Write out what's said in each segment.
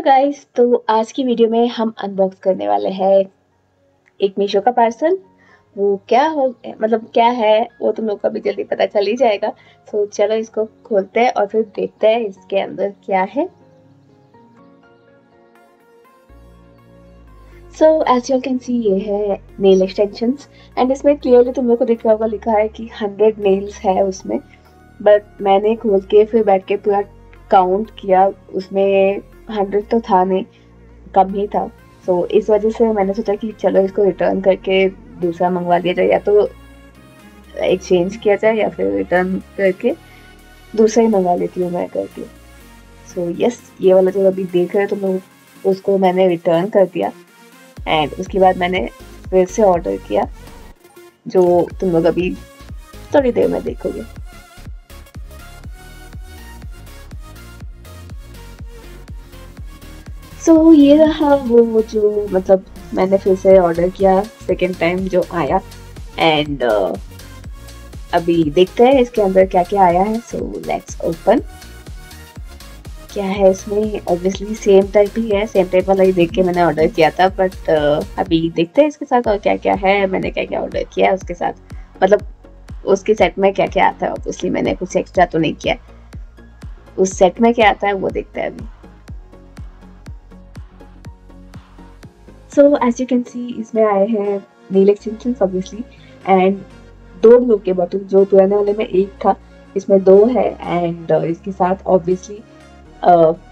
Guys तो आज की वीडियो में हम अनबॉक्स करने वाले हैं एक मीशो का पार्सल वो क्या हो मतलब क्या है, वो तुम लोग को भी जल्दी पता चल ही जाएगा। तो चलो इसको खोलते हैं और फिर देखते हैं इसके अंदर क्या है। So as you can see ये है नेल एक्सटेंशन एंड इसमें क्लियरली तुम लोग को दिख रहा होगा, लिखा है कि हंड्रेड नेल्स है उसमें। बट मैंने खोल के फिर बैठ के पूरा काउंट किया, उसमें हंड्रेड तो था नहीं कम ही था। सो so, इस वजह से मैंने सोचा कि चलो इसको रिटर्न करके दूसरा मंगवा लिया जाए या तो एक्सचेंज किया जाए या फिर रिटर्न करके दूसरा ही मंगवा लेती हूँ मैं करके। सो so, यस yes, ये वाला जो अभी देख रहे हो तुम लोग उसको मैंने रिटर्न कर दिया। एंड उसके बाद मैंने फिर से ऑर्डर किया जो तुम लोग अभी थोड़ी देर में देखोगे। सो so, ये रहा वो जो मतलब मैंने फिर से ऑर्डर किया सेकेंड टाइम जो आया। एंड uh, अभी देखते हैं इसके अंदर क्या क्या आया है। सो लेट्स ओपन क्या है इसमें? ऑब्वियसली सेम टाइप ही है। सेम टाइप वाला ही देख के मैंने ऑर्डर किया था बट uh, अभी देखते हैं इसके साथ और क्या क्या है। मैंने क्या क्या ऑर्डर किया है उसके साथ। मतलब उसके सेट में क्या क्या आता है? ऑब्वियसली मैंने कुछ एक्स्ट्रा तो नहीं किया। उस सेट में क्या आता है वो देखते हैं अभी। So as you can see इसमें आए हैं नील एक्सटेंशन ऑब्वियसली एंड दो ग्लू के बॉटल जो पुराने वाले में एक था इसमें दो है एंड uh, इसके साथ ऑब्वियसली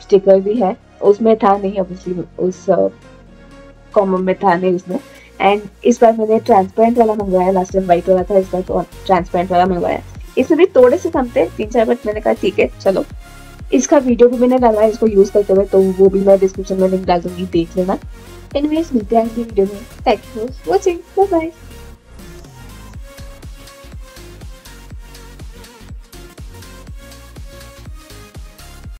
स्टिकर uh, भी है। उसमें था नहीं ऑब्वियसली उस कॉमन uh, में था नहीं उसमें। एंड इस बार मैंने ट्रांसपेरेंट वाला मंगवाया लास्ट टाइम व्हाइट वाला था इस बार तो ट्रांसपेरेंट वाला मंगवाया। इसमें भी थोड़े से कम थे तीन चार बट मैंने कहा ठीक है चलो। इसका वीडियो भी मैंने डाला है, इसको यूज़ करते हुए तो वो भी मैं डिस्क्रिप्शन में लिंक डाल दूँगी, देख लेना। एनीवेज मिलते हैं वीडियो में। Thank you for watching bye bye